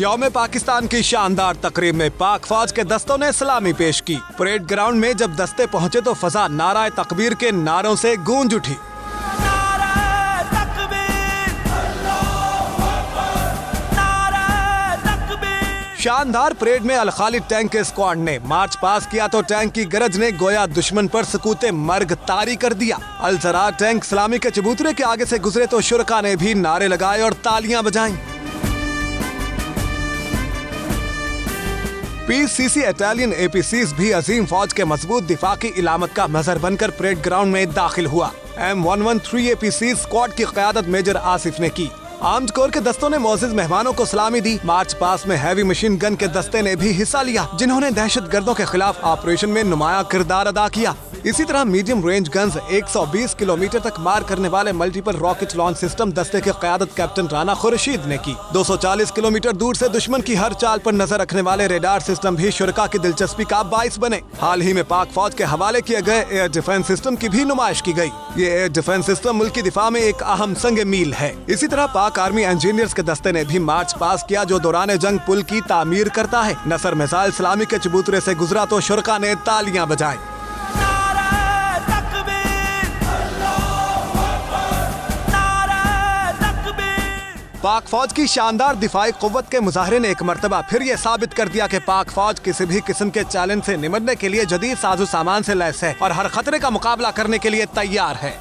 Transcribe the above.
यौम पाकिस्तान की शानदार तकरीब में पाक फौज के दस्तों ने सलामी पेश की। परेड ग्राउंड में जब दस्ते पहुँचे तो फजा नाराय तकबीर के नारों से गूंज उठी। शानदार परेड में अल खालिद टैंक के स्क्वाड ने मार्च पास किया तो टैंक की गरज ने गोया दुश्मन पर सकूते मर्ग तारी कर दिया। अल जरा टैंक सलामी के चबूतरे के आगे से गुजरे तो शुरका ने भी नारे लगाए और तालियाँ बजाई। पीसीसी इटालियन एपीसीज भी अजीम फौज के मज़बूत दिफा की इलामत का नज़र बनकर परेड ग्राउंड में दाखिल हुआ। M one one three APC squad की क्यादत मेजर आसिफ ने की। आर्म्ड कोर के दस्तों ने मोजिज मेहमानों को सलामी दी। मार्च पास में हैवी मशीन गन के दस्ते ने भी हिस्सा लिया, जिन्होंने दहशत गर्दों के खिलाफ ऑपरेशन में नुमाया किरदार अदा किया। इसी तरह मीडियम रेंज गन्स 120 किलोमीटर तक मार करने वाले मल्टीपल रॉकेट लॉन्च सिस्टम दस्ते की क्यादत कैप्टन राना खुर्शीद ने की। 240 किलोमीटर दूर से दुश्मन की हर चाल पर नज़र रखने वाले रेडार सिस्टम भी शुरा की दिलचस्पी का बाइस बने। हाल ही में पाक फौज के हवाले किए गए एयर डिफेंस सिस्टम की भी नुमाइश की गई ये एयर डिफेंस सिस्टम मुल्क दिफा में एक अहम संग मील है। इसी तरह पाक आर्मी इंजीनियर्स के दस्ते ने भी मार्च पास किया, जो दौरान जंग पुल की तामीर करता है। नसर मिसाइल सलामी के चबूतरे ऐसी गुजरा तो शुरा ने तालियाँ बजाई। पाक फौज की शानदार दिफाई कुत के मुजाहरे ने एक मरतबा फिर ये साबित कर दिया कि पाक फौज किसी भी किस्म के चैलेंज से निमटने के लिए जदीद साजो सामान से लैस है और हर खतरे का मुकाबला करने के लिए तैयार है।